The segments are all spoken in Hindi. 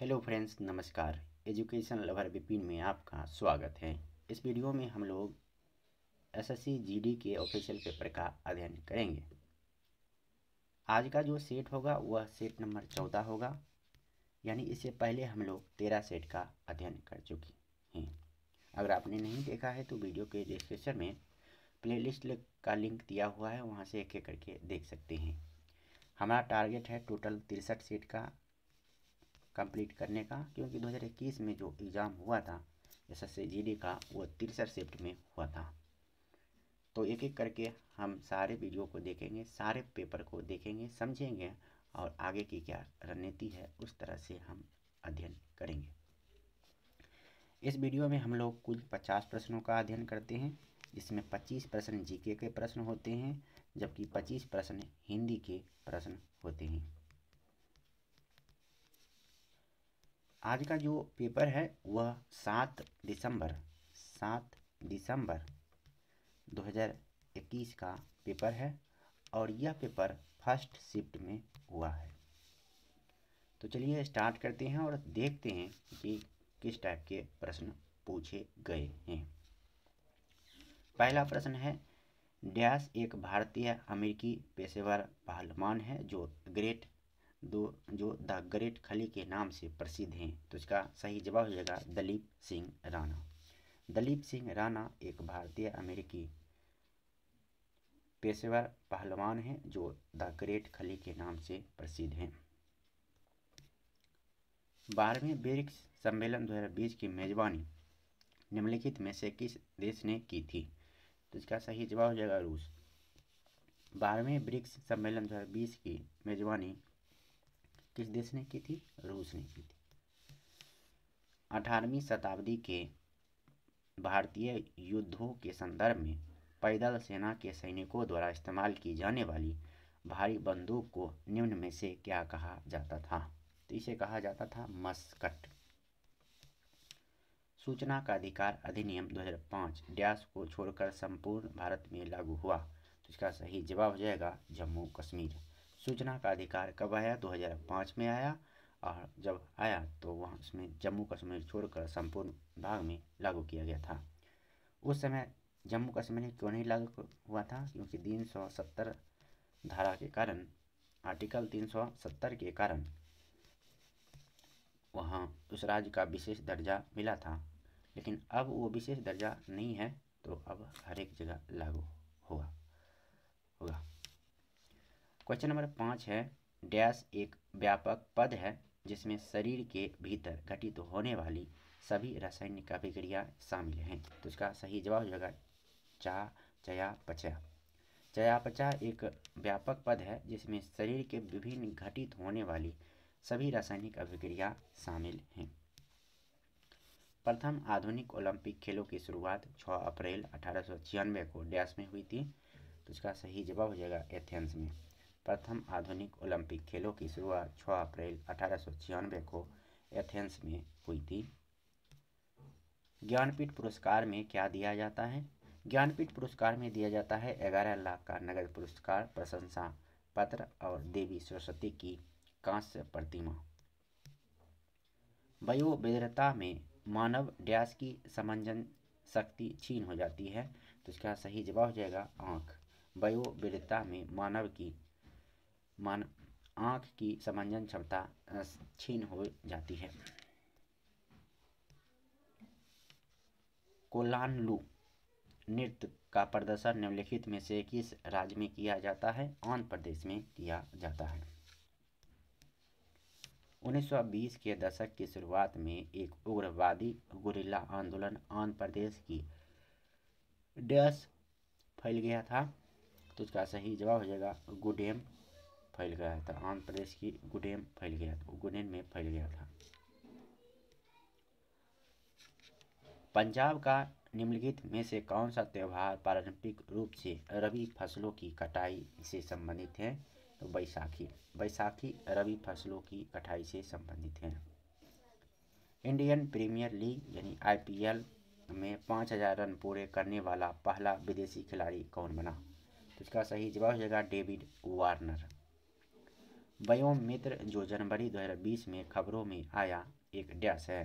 हेलो फ्रेंड्स, नमस्कार। एजुकेशन लवर विपिन में आपका स्वागत है। इस वीडियो में हम लोग एसएससी जीडी के ऑफिशियल पेपर का अध्ययन करेंगे। आज का जो सेट होगा, वह सेट नंबर चौदह होगा। यानी इससे पहले हम लोग तेरह सेट का अध्ययन कर चुके हैं। अगर आपने नहीं देखा है तो वीडियो के डिस्क्रिप्शन में प्लेलिस्ट का लिंक दिया हुआ है, वहाँ से एक एक करके देख सकते हैं। हमारा टारगेट है टोटल तिरसठ सेट का। कंप्लीट करने का, क्योंकि 2021 में जो एग्ज़ाम हुआ था एस एस का, वो तिरसठ शिफ्ट में हुआ था। तो एक एक करके हम सारे वीडियो को देखेंगे, सारे पेपर को देखेंगे, समझेंगे और आगे की क्या रणनीति है, उस तरह से हम अध्ययन करेंगे। इस वीडियो में हम लोग कुल पचास प्रश्नों का अध्ययन करते हैं। जिसमें पच्चीस प्रश्न जीके के प्रश्न होते हैं, जबकि पच्चीस प्रश्न हिंदी के प्रश्न होते हैं। आज का जो पेपर है, वह सात दिसंबर सात दिसंबर 2021 का पेपर है और यह पेपर फ़र्स्ट शिफ्ट में हुआ है। तो चलिए स्टार्ट करते हैं और देखते हैं कि किस टाइप के प्रश्न पूछे गए हैं। पहला प्रश्न है, डैश एक भारतीय अमेरिकी पेशेवर पहलवान है जो ग्रेट दो, जो द ग्रेट खली के नाम से प्रसिद्ध हैं तो इसका सही जवाब हो जाएगा दलीप सिंह राणा। दलीप सिंह राणा एक भारतीय अमेरिकी पेशेवर पहलवान हैं, जो द ग्रेट खली के नाम से प्रसिद्ध हैं। बारहवें ब्रिक्स सम्मेलन 2020 की मेजबानी निम्नलिखित में से किस देश ने की थी? तो इसका सही जवाब हो जाएगा रूस। बारहवें ब्रिक्स सम्मेलन 2020 की मेजबानी किस देश ने की थी? रूस ने की थी। अठारहवीं शताब्दी के भारतीय युद्धों के संदर्भ में पैदल सेना के सैनिकों द्वारा इस्तेमाल की जाने वाली भारी बंदूक को निम्न में से क्या कहा जाता था? तो इसे कहा जाता था मस्कट। सूचना का अधिकार अधिनियम 2005 डैश को छोड़कर संपूर्ण भारत में लागू हुआ। तो इसका सही जवाब हो जाएगा जम्मू कश्मीर सूचना का अधिकार कब आया? 2005 में आया और जब आया तो वहाँ उसमें जम्मू कश्मीर छोड़कर संपूर्ण भाग में लागू किया गया था। उस समय जम्मू कश्मीर में क्यों नहीं लागू हुआ था? क्योंकि तीन सौ सत्तर धारा के कारण, आर्टिकल तीन सौ सत्तर के कारण वहाँ उस राज्य का विशेष दर्जा मिला था। लेकिन अब वो विशेष दर्जा नहीं है तो अब हर एक जगह लागू हुआ होगा क्वेश्चन नंबर पाँच है, डैश एक व्यापक पद है, जिसमें शरीर के भीतर घटित होने वाली सभी रासायनिक अभिक्रिया शामिल हैं। तो इसका सही जवाब हो जाएगा चा, चया पचा चयापचा एक व्यापक पद है, जिसमें शरीर के विभिन्न घटित होने वाली सभी रासायनिक अभिक्रिया शामिल हैं। प्रथम आधुनिक ओलंपिक खेलों की शुरुआत 6 अप्रैल अठारह सौ छियानवे को डैश में हुई थी। तो इसका सही जवाब हो जाएगा एथेंस में। प्रथम आधुनिक ओलंपिक खेलों की शुरुआत 6 अप्रैल अठारह सौ छियानवे को एथेंस में हुई थी। ज्ञानपीठ पुरस्कार में क्या दिया जाता है? ज्ञानपीठ पुरस्कार में दिया जाता है ग्यारह लाख का नगद पुरस्कार, प्रशंसा पत्र और देवी सरस्वती की कांस्य प्रतिमा। वयोवृद्धता में मानव डैश की समंजन शक्ति छीन हो जाती है तो इसका सही जवाब हो जाएगा आँख। वयोवृद्धता में मानव की मान आँख की समंजन क्षमता छीन हो जाती है। कोलानलू नृत्य का प्रदर्शन निम्नलिखित में से किस राज्य में किया जाता है? आंध्र प्रदेश में किया जाता है। 1920 के दशक की शुरुआत में एक उग्रवादी गुरिल्ला आंदोलन आंध्र प्रदेश की डैश फैल गया था। तो इसका सही जवाब हो जाएगा गुडेम फैल गया था। आंध्र प्रदेश की गुडेन फैल गया था। गुडेन में फैल गया था। पंजाब का निम्नलिखित में से कौन सा त्यौहार पारंपरिक रूप से रबी फ़सलों की कटाई से संबंधित है? तो बैसाखी। बैसाखी रबी फ़सलों की कटाई से संबंधित है। इंडियन प्रीमियर लीग यानी आईपीएल में पाँच हज़ार रन पूरे करने वाला पहला विदेशी खिलाड़ी कौन बना? तो इसका सही जवाब हो जाएगा डेविड वार्नर। व्योम मित्र जो जनवरी 2020 में खबरों में आया एक डैश है।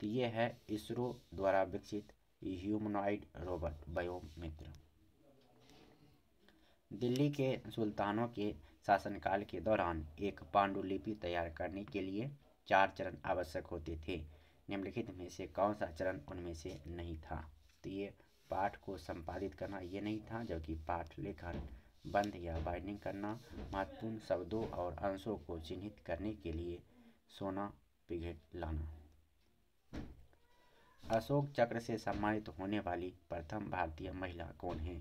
तो ये है इसरो द्वारा विकसित ह्यूमनॉइड रोबोट व्योम मित्र दिल्ली के सुल्तानों के शासनकाल के दौरान एक पांडुलिपि तैयार करने के लिए चार चरण आवश्यक होते थे। निम्नलिखित में से कौन सा चरण उनमें से नहीं था? तो ये पाठ को संपादित करना ये नहीं था, जबकि पाठ लेखन बंद या बाइंडिंग करना महत्वपूर्ण शब्दों और अंशों को चिन्हित करने के लिए सोना पिघेट लाना। अशोक चक्र से सम्मानित होने वाली प्रथम भारतीय महिला कौन है?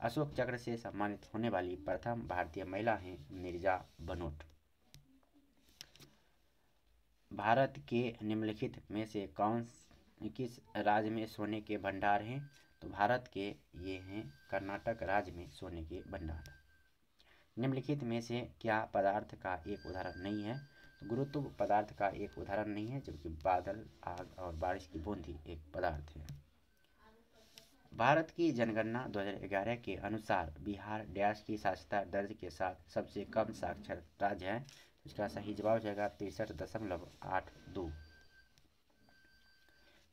अशोक चक्र से सम्मानित होने वाली प्रथम भारतीय महिला हैं मिर्ज़ा बनोट। भारत के निम्नलिखित में से कौन, किस राज्य में सोने के भंडार हैं? तो भारत के ये हैं कर्नाटक राज्य में सोने के भंडार। निम्नलिखित में से क्या पदार्थ का एक उदाहरण नहीं है? तो गुरुत्व पदार्थ का एक उदाहरण नहीं है, जबकि बादल, आग और बारिश की बूंदी एक पदार्थ है। भारत की जनगणना 2011 के अनुसार बिहार डैश की साक्षरता दर्ज के साथ सबसे कम साक्षर राज्य है। इसका सही जवाब हो जाएगा तिरसठ दशमलव आठ दो।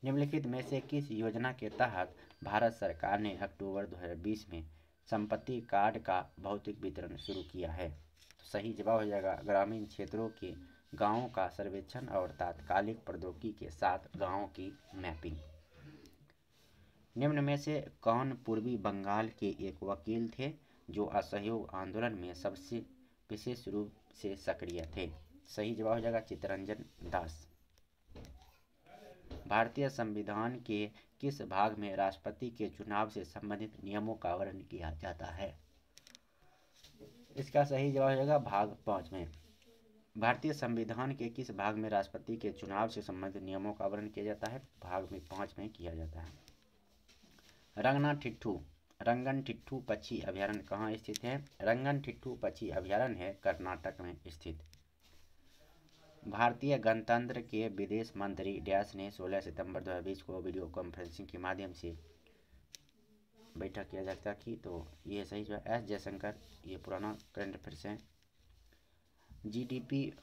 निम्नलिखित में से किस योजना के तहत भारत सरकार ने अक्टूबर 2020 में संपत्ति कार्ड का भौतिक वितरण शुरू किया है? तो सही जवाब हो जाएगा, ग्रामीण क्षेत्रों के गाँवों का सर्वेक्षण और तात्कालिक प्रौद्योगिकी के साथ गाँवों की मैपिंग। निम्न में से कौन पूर्वी बंगाल के एक वकील थे जो असहयोग आंदोलन में सबसे विशेष रूप से सक्रिय थे? सही जवाब हो जाएगा चितरंजन दास। भारतीय संविधान के किस भाग में राष्ट्रपति के चुनाव से संबंधित नियमों का वर्णन किया जाता है? इसका सही जवाब हो जाएगा भाग पाँच में। भारतीय संविधान के किस भाग में राष्ट्रपति के चुनाव से संबंधित नियमों का वर्णन किया जाता है? भाग में पाँच में किया जाता है। रंगना ठिट्ठू रंगन ठिट्ठू पक्षी अभ्यारण्य कहाँ स्थित है? रंगन ठिट्ठू पक्षी अभ्यारण्य है कर्नाटक में स्थित। भारतीय गणतंत्र के विदेश मंत्री डैश ने 16 सितंबर 2020 को वीडियो कॉन्फ्रेंसिंग के माध्यम से बैठक की अध्यक्षता की तो ये सही जो है एस जयशंकर, ये पुराना करंट अफेयर्स है। जीडीपी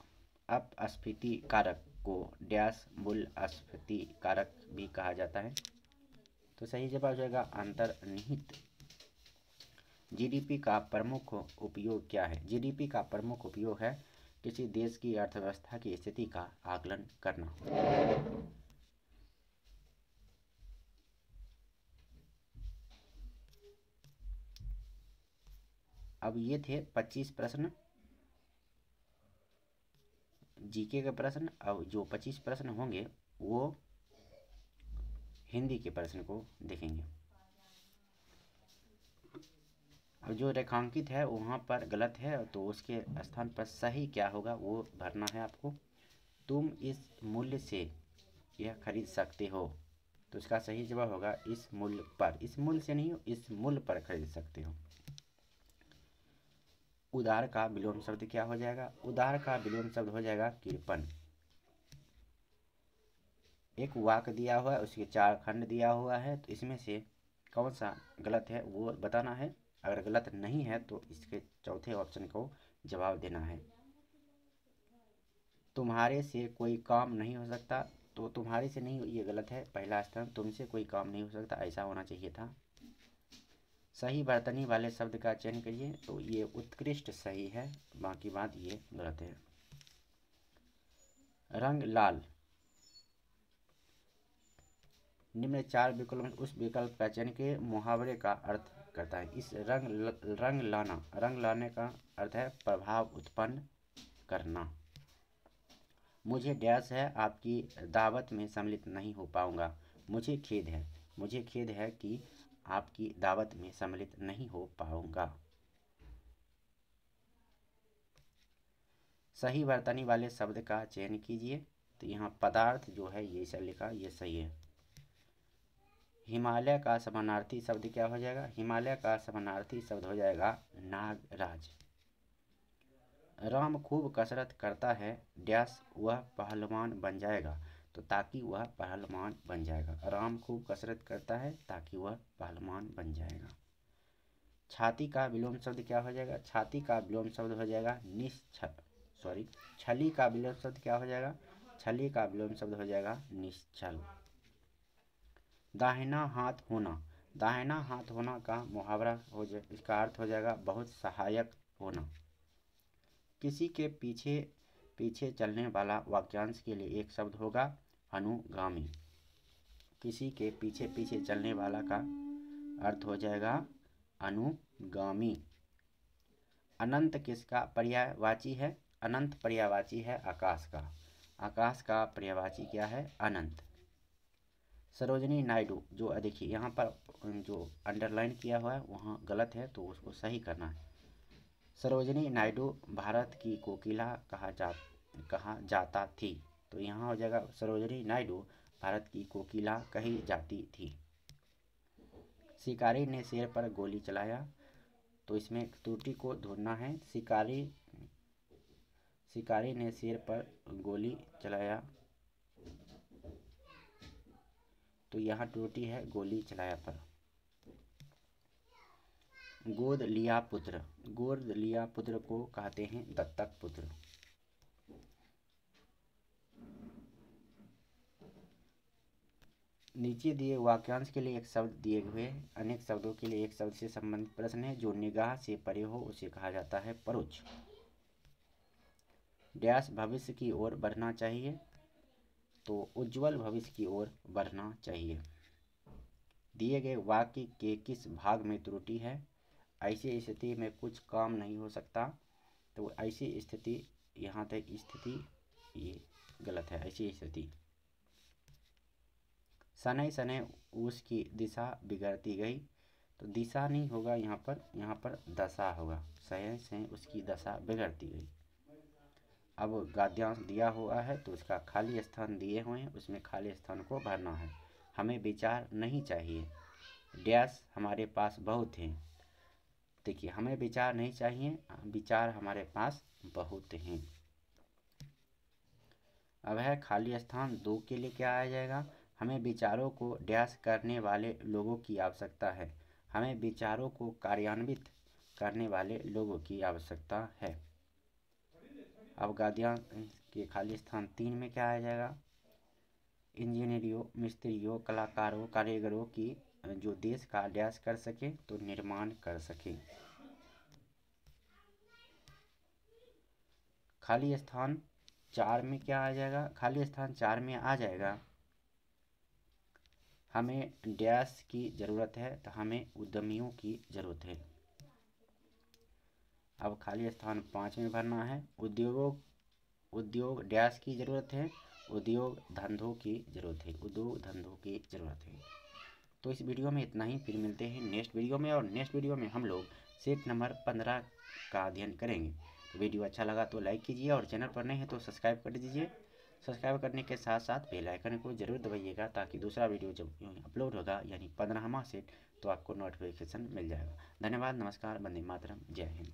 अपस्फीति कारक को डैश मूल अस्फीति कारक भी कहा जाता है। तो सही जवाब हो जाएगा अंतर्निहित। जीडीपी का प्रमुख उपयोग क्या है? जीडीपी का प्रमुख उपयोग है किसी देश की अर्थव्यवस्था की स्थिति का आकलन करना। अब ये थे 25 प्रश्न। जीके के प्रश्न, अब जो 25 प्रश्न होंगे, वो हिंदी के प्रश्न को देखेंगे और जो रेखांकित है वहाँ पर गलत है तो उसके स्थान पर सही क्या होगा, वो भरना है आपको। तुम इस मूल्य से यह खरीद सकते हो। तो इसका सही जवाब होगा इस मूल्य पर। इस मूल्य से नहीं, इस मूल्य पर खरीद सकते हो। उदार का विलोम शब्द क्या हो जाएगा? उदार का विलोम शब्द हो जाएगा कृपन एक वाक दिया हुआ है, उसके चार खंड दिया हुआ है तो इसमें से कौन सा गलत है, वो बताना है। अगर गलत नहीं है तो इसके चौथे ऑप्शन को जवाब देना है। तुम्हारे से कोई काम नहीं हो सकता तो तुम्हारे से नहीं ये गलत है। पहला स्थान तुमसे कोई काम नहीं हो सकता, ऐसा होना चाहिए था। सही बर्तनी वाले शब्द का चयन करिए तो ये उत्कृष्ट सही है, बाकी बात ये गलत है। रंग लाल। निम्न चार विकल्प उस विकल्प का चयन के मुहावरे का अर्थ करता है। इस रंग ल, रंग लाना रंग लाने का अर्थ है प्रभाव उत्पन्न करना। मुझे डैश है आपकी दावत में सम्मिलित नहीं हो पाऊँगा। मुझे खेद है मुझे खेद है कि आपकी दावत में सम्मिलित नहीं हो पाऊँगा। सही वर्तनी वाले शब्द का चयन कीजिए। तो यहाँ पदार्थ जो है ये सब लिखा ये सही है। हिमालय का समानार्थी शब्द क्या हो जाएगा? हिमालय का समानार्थी शब्द हो जाएगा नागराज। राम खूब कसरत करता है डैश वह पहलवान बन जाएगा तो ताकि वह पहलवान बन जाएगा। राम खूब कसरत करता है, ताकि वह पहलवान बन जाएगा। छाती का विलोम शब्द क्या हो जाएगा? छाती का विलोम शब्द हो जाएगा निश्छ सॉरी छली का विलोम शब्द क्या हो जाएगा? छली का विलोम शब्द हो जाएगा निश्चल। दाहिना हाथ होना। दाहिना हाथ होना का मुहावरा हो जाए, इसका अर्थ हो जाएगा बहुत सहायक होना। किसी के पीछे पीछे चलने वाला वाक्यांश के लिए एक शब्द होगा अनुगामी। किसी के पीछे पीछे चलने वाला का अर्थ हो जाएगा अनुगामी। अनंत किसका पर्यायवाची है? अनंत पर्यायवाची है आकाश का। आकाश का पर्यायवाची क्या है? अनंत। सरोजनी नायडू, जो देखिए, यहाँ पर जो अंडरलाइन किया हुआ है, वहाँ गलत है तो उसको सही करना है। सरोजनी नायडू भारत की कोकिला कहा जा, कहा जाता थी तो यहाँ हो जाएगा सरोजनी नायडू भारत की कोकिला कही जाती थी। शिकारी ने शेर पर गोली चलाया तो इसमें त्रुटि को ढूंढना है। शिकारी शिकारी ने शेर पर गोली चलाया। तो यहाँ त्रुटि है गोली चलाया पर। गोद लिया पुत्र गोद लिया पुत्र को कहते हैं दत्तक पुत्र नीचे दिए वाक्यांश के लिए एक शब्द दिए हुए, अनेक शब्दों के लिए एक शब्द से संबंधित प्रश्न है, जो निगाह से परे हो उसे कहा जाता है परोक्ष। डैश भविष्य की ओर बढ़ना चाहिए। तो उज्जवल भविष्य की ओर बढ़ना चाहिए। दिए गए वाक्य के किस भाग में त्रुटि है? ऐसी स्थिति में कुछ काम नहीं हो सकता। तो ऐसी स्थिति, यहाँ तक स्थिति ये गलत है, ऐसी स्थिति। शनै शनै उसकी दिशा बिगड़ती गई। तो दिशा नहीं होगा यहाँ पर यहाँ पर दशा होगा। शय से उसकी दशा बिगड़ती गई। अब गाद्यांश दिया हुआ है तो उसका खाली स्थान दिए हुए हैं, उसमें खाली स्थान को भरना है। हमें विचार नहीं चाहिए। डैश हमारे पास बहुत हैं। देखिए, हमें विचार नहीं चाहिए, विचार हमारे पास बहुत हैं। अब है खाली स्थान, दो के लिए क्या आ जाएगा? हमें विचारों को डैश करने वाले लोगों की आवश्यकता है। हमें विचारों को कार्यान्वित करने वाले लोगों की आवश्यकता है। अब गादियाँ के खाली स्थान तीन में क्या आ जाएगा? इंजीनियरियों, मिस्त्रियों, कलाकारों, कारीगरों की, जो देश का डैश कर सके तो निर्माण कर सके। खाली स्थान चार में क्या आ जाएगा? खाली स्थान चार में आ जाएगा, हमें डैश की ज़रूरत है तो हमें उद्यमियों की ज़रूरत है। अब खाली स्थान पाँच में भरना है। उद्योगों, उद्योग डैश की ज़रूरत है, उद्योग धंधों की ज़रूरत है, उद्योग धंधों की ज़रूरत है। तो इस वीडियो में इतना ही, फिर मिलते हैं नेक्स्ट वीडियो में और नेक्स्ट वीडियो में हम लोग सेट नंबर पंद्रह का अध्ययन करेंगे। तो वीडियो अच्छा लगा तो लाइक कीजिए और चैनल पर नए हैं तो सब्सक्राइब कर दीजिए। सब्सक्राइब करने के साथ साथ बेल आइकन को ज़रूर दबाइएगा ताकि दूसरा वीडियो जब अपलोड होगा, यानी पंद्रहवा सेट तो आपको नोटिफिकेशन मिल जाएगा। धन्यवाद, नमस्कार बंदे मातरम, जय हिंद।